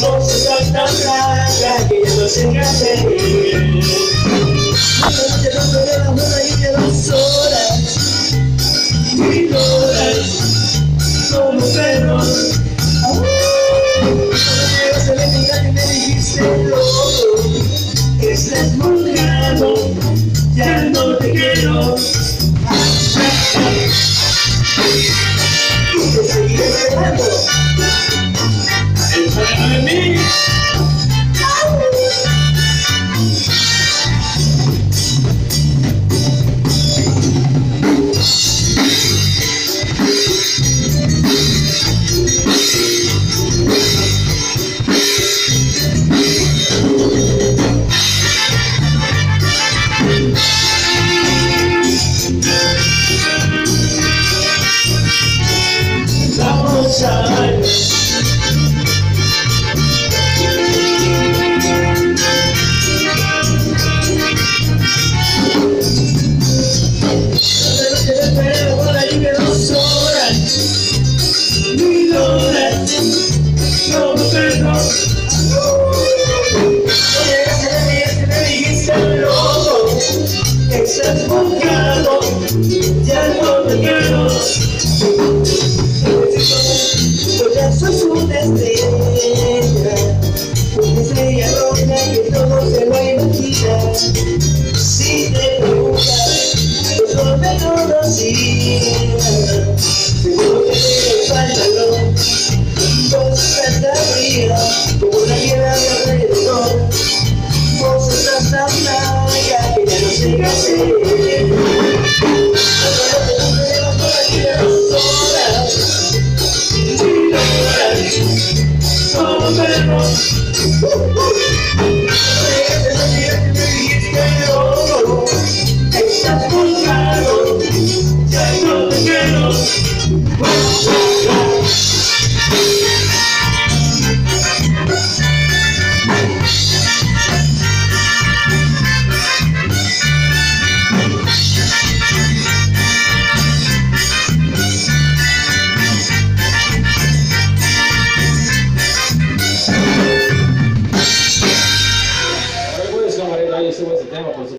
Tan tan blanca que ya no se engañe. Una no la de horas, mil horas, como se le y me dijiste loco, que estás ya no te quiero. Y seguiré esperando. shall Si te preguntas, no me conocía. Seguro que te pantalón, vos hasta arriba, como mi alrededor. Vos estás tan que ya no sé qué hacer. Ahora te pessoas, então, é